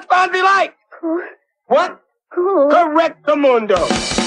what's Fonzie like? Cool. What? Cool. Correct the mundo.